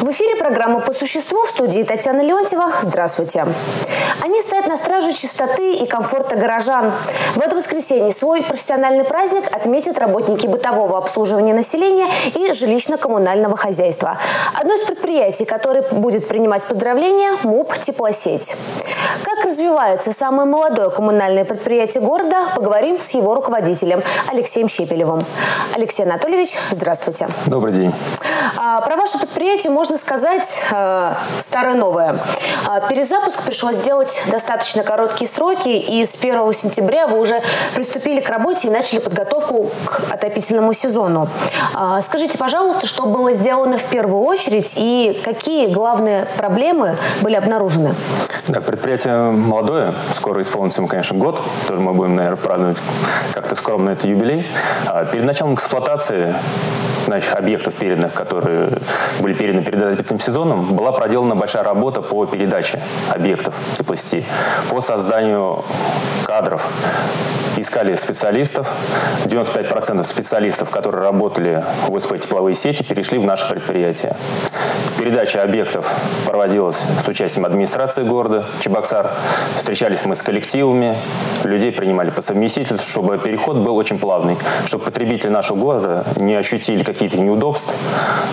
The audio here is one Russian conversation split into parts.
В эфире программа «По существу» в студии Татьяна Леонтьева. Здравствуйте. Они стоят на страже чистоты и комфорта горожан. В это воскресенье свой профессиональный праздник отметят работники бытового обслуживания населения и жилищно-коммунального хозяйства. Одно из предприятий, которое будет принимать поздравления – МУП «Теплосеть». Развивается самое молодое коммунальное предприятие города, поговорим с его руководителем Алексеем Щепелевым. Алексей Анатольевич, здравствуйте. Добрый день. А, про ваше предприятие можно сказать э, старое-новое. А, перезапуск пришлось сделать достаточно короткие сроки, и с 1 сентября вы уже приступили к работе и начали подготовку к отопительному сезону. А, скажите, пожалуйста, что было сделано в первую очередь и какие главные проблемы были обнаружены? Да, предприятие молодое, скоро исполнится ему, конечно, год, тоже мы будем, наверное, праздновать как-то скромно это юбилей. Перед началом эксплуатации значит, объектов переданных, которые были переданы перед отопительным сезоном, была проделана большая работа по передаче объектов теплосети, по созданию кадров. Искали специалистов. 95% специалистов, которые работали в УСП тепловые сети, перешли в наше предприятие. Передача объектов проводилась с участием администрации города Чебоксар. Встречались мы с коллективами, людей принимали по совместительству, чтобы переход был очень плавный, чтобы потребители нашего города не ощутили какие-то неудобства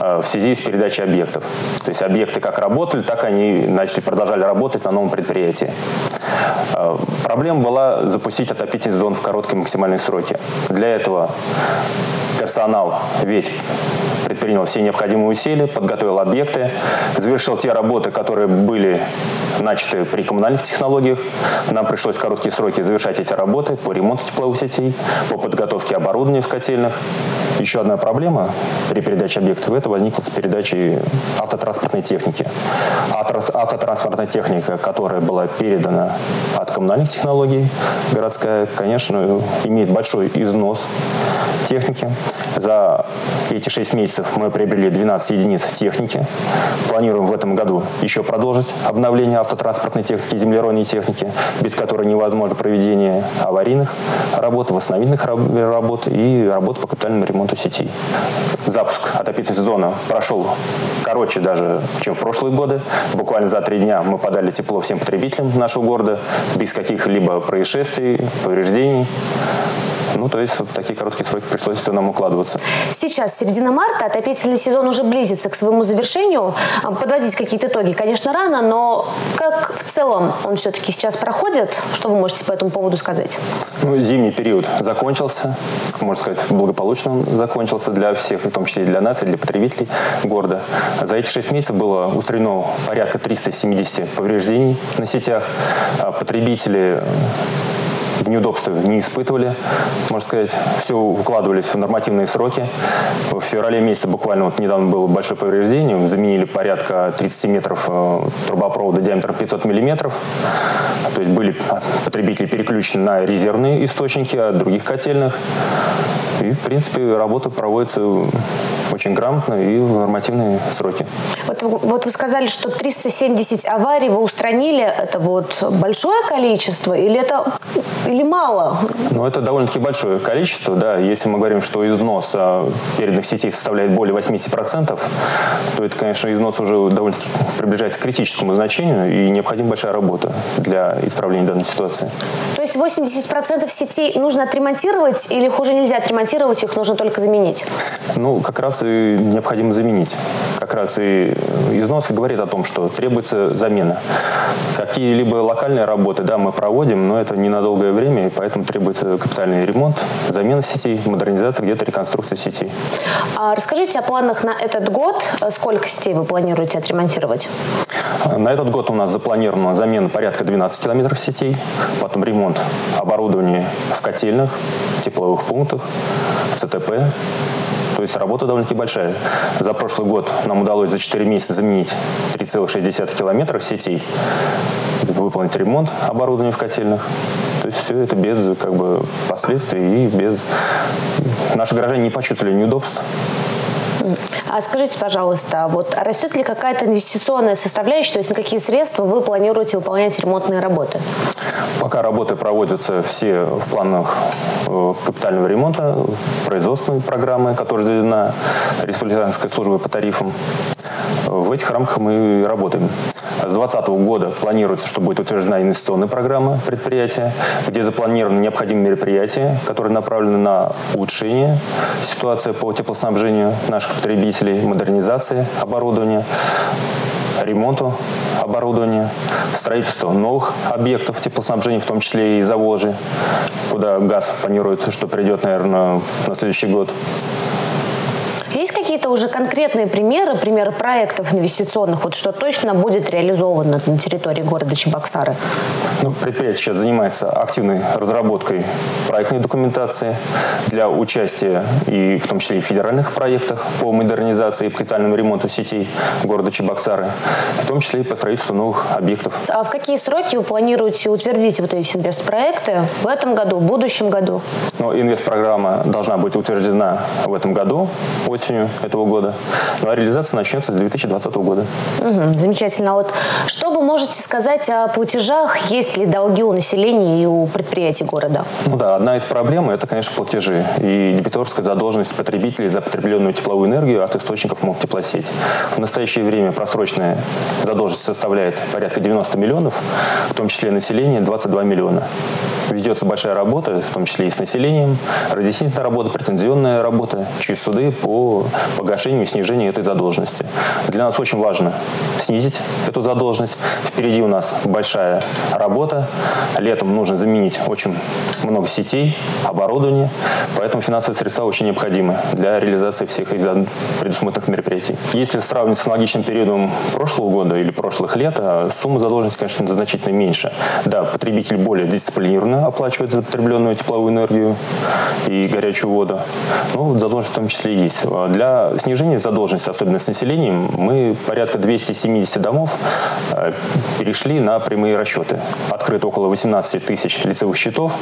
э, в связи с передачей объектов. То есть объекты как работали, так они начали, продолжали работать на новом предприятии. Э, проблема была запустить отопительный зон в короткие максимальные сроки. Для этого персонал весь предпринял все необходимые усилия, подготовил объекты, завершил те работы, которые были начаты при коммунальных технологиях. Нам пришлось в короткие сроки завершать эти работы по ремонту тепловых сетей, по подготовке оборудования в котельных. Еще одна проблема при передаче объектов – это возникла с передачей автотранспортной техники. Автотранспортная техника, которая была передана от коммунальных технологий, городская, конечно, имеет большой износ техники. За эти 6 месяцев мы приобрели 12 единиц техники. Планируем в этом году еще продолжить обновление автотранспортной техники, землеровной техники, без которой невозможно проведение аварийных работ, восстановительных работ и работ по капитальному ремонту сетей. Запуск отопительной сезона прошел короче даже, чем в прошлые годы. Буквально за три дня мы подали тепло всем потребителям нашего города без каких-либо происшествий, повреждений. Ну, то есть вот такие короткие сроки пришлось нам укладываться. Сейчас середина марта, отопительный сезон уже близится к своему завершению. А, подводить какие-то итоги, конечно, рано, но как в целом он все-таки сейчас проходит? Что вы можете по этому поводу сказать? Ну, зимний период закончился, можно сказать, благополучно он закончился для всех, в том числе и для нас, и для потребителей города. За эти шесть месяцев было устранено порядка 370 повреждений на сетях. А потребители неудобств не испытывали, можно сказать, все укладывались в нормативные сроки. В феврале месяце буквально вот недавно было большое повреждение, заменили порядка 30 метров э, трубопровода диаметром 500 миллиметров, то есть были потребители переключены на резервные источники от других котельных. И, в принципе, работа проводится очень грамотно и в нормативные сроки. Вот, вот вы сказали, что 370 аварий вы устранили. Это вот большое количество или это или мало? Ну, это довольно-таки большое количество, да. Если мы говорим, что износ а, передних сетей составляет более 80%, то это, конечно, износ уже довольно-таки приближается к критическому значению и необходима большая работа для исправления данной ситуации. То есть 80% сетей нужно отремонтировать или их уже нельзя отремонтировать, их нужно только заменить? Ну, как раз и необходимо заменить. Как раз и износ говорит о том, что требуется замена. Какие-либо локальные работы, да, мы проводим, но это ненадолгое время, и поэтому требуется капитальный ремонт, замена сетей, модернизация, где-то реконструкция сетей. А расскажите о планах на этот год. Сколько сетей вы планируете отремонтировать? На этот год у нас запланирована замена порядка 12 километров сетей, потом ремонт оборудования в котельных, в тепловых пунктах, в ЦТП, то есть работа довольно-таки большая. За прошлый год нам удалось за 4 месяца заменить 3,6 километров сетей, выполнить ремонт оборудования в котельных. То есть все это без как бы, последствий и без... Наши горожане не почувствовали неудобств А скажите, пожалуйста, вот растет ли какая-то инвестиционная составляющая, то есть на какие средства вы планируете выполнять ремонтные работы? Пока работы проводятся все в планах э, капитального ремонта, производственной программы, которая введена Республиканской службой по тарифам. В этих рамках мы работаем. С 2020 года планируется, что будет утверждена инвестиционная программа предприятия, где запланированы необходимые мероприятия, которые направлены на улучшение ситуации по теплоснабжению наших потребителей, модернизации оборудования, ремонту оборудования, строительство новых объектов теплоснабжения, в том числе и Заволжье, куда газ планируется, что придет, наверное, на следующий год. Есть какие-то уже конкретные примеры, примеры проектов инвестиционных, вот что точно будет реализовано на территории города Чебоксары? Ну, предприятие сейчас занимается активной разработкой проектной документации для участия и в том числе и в федеральных проектах по модернизации и капитальному ремонту сетей города Чебоксары, в том числе и по строительству новых объектов. А в какие сроки вы планируете утвердить вот эти инвестпроекты в этом году, в будущем году? Ну, инвестпрограмма должна быть утверждена в этом году, осенью этого года. Ну, а реализация начнется с 2020 года. Угу, замечательно. Вот что вы можете сказать о платежах? Есть ли долги у населения и у предприятий города? Ну да, одна из проблем – это, конечно, платежи и дебиторская задолженность потребителей за потребленную тепловую энергию от источников МОК «Теплосеть». В настоящее время просроченная задолженность составляет порядка 90 миллионов, в том числе население – 22 миллиона. Ведется большая работа, в том числе и с населением, разъяснительная работа, претензионная работа через суды по погашению и снижению этой задолженности. Для нас очень важно снизить эту задолженность. Впереди у нас большая работа. Летом нужно заменить очень много сетей, оборудования, поэтому финансовые средства очень необходимы для реализации всех из предусмотренных мероприятий. Если сравнить с аналогичным периодом прошлого года или прошлых лет, а сумма задолженности, конечно, значительно меньше. Да, потребитель более дисциплинированно оплачивает за потребленную тепловую энергию и горячую воду. Ну, задолженность в том числе есть. Для снижения задолженности, особенно с населением, мы порядка 270 домов э, перешли на прямые расчеты. Открыто около 18 тысяч лицевых счетов,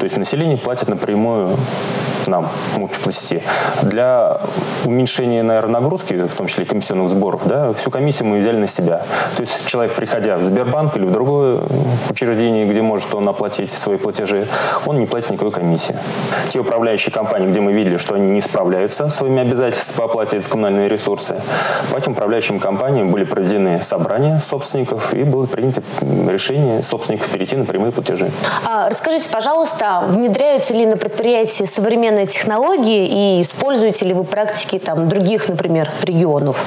то есть население платит напрямую нам, мультипласти. Для уменьшения, наверное, нагрузки, в том числе комиссионных сборов, да, всю комиссию мы взяли на себя. То есть человек, приходя в Сбербанк или в другое учреждение, где может он оплатить свои платежи, он не платит никакой комиссии. Те управляющие компании, где мы видели, что они не справляются с своими обязательствами по оплате за коммунальные ресурсы, по этим управляющим компаниям были проведены собрания собственников и было принято решение собственников перейти на прямые платежи. А, расскажите, пожалуйста, внедряются ли на предприятии современные технологии и используете ли вы практики там, других, например, регионов?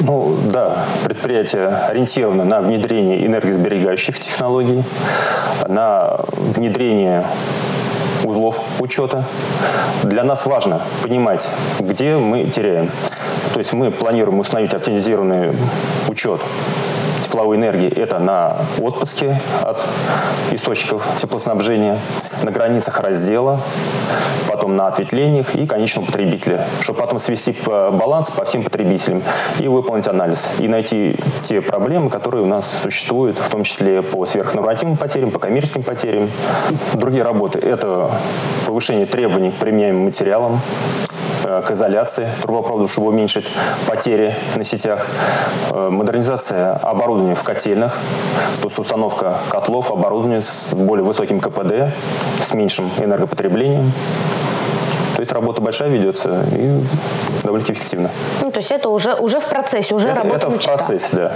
Ну да, предприятие ориентировано на внедрение энергосберегающих технологий, на внедрение узлов учета. Для нас важно понимать, где мы теряем. То есть мы планируем установить автоматизированный учет тепловой энергии – это на отпуске от источников теплоснабжения, на границах раздела, потом на ответвлениях и конечного потребителя, чтобы потом свести баланс по всем потребителям и выполнить анализ, и найти те проблемы, которые у нас существуют, в том числе по сверхнормативным потерям, по коммерческим потерям. Другие работы – это повышение требований к применяемым материалам, к изоляции. Трубопроводов, чтобы уменьшить потери на сетях, э, модернизация оборудования в котельных, то есть установка котлов, оборудования с более высоким КПД, с меньшим энергопотреблением. Есть работа большая ведется и довольно-таки эффективно. Ну, то есть это уже, уже в процессе, уже это, работа Это в процессе, да.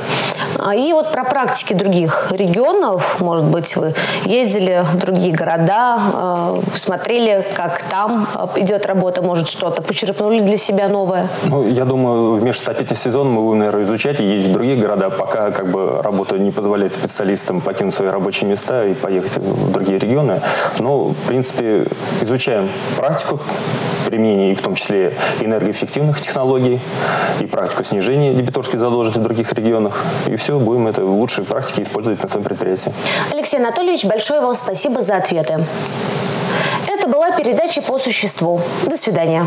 А, и вот про практики других регионов, может быть, вы ездили в другие города, э, смотрели, как там э, идет работа, может, что-то почерпнули для себя новое? Ну, я думаю, в межотопительный сезон мы будем, наверное, изучать и ездить в другие города, пока как бы работа не позволяет специалистам покинуть свои рабочие места и поехать в другие регионы. Но, в принципе, изучаем практику применения, и в том числе энергоэффективных технологий, и практику снижения дебиторской задолженности в других регионах. И все, будем это в лучшей практике использовать на своем предприятии. Алексей Анатольевич, большое вам спасибо за ответы. Это была передача по существу. До свидания.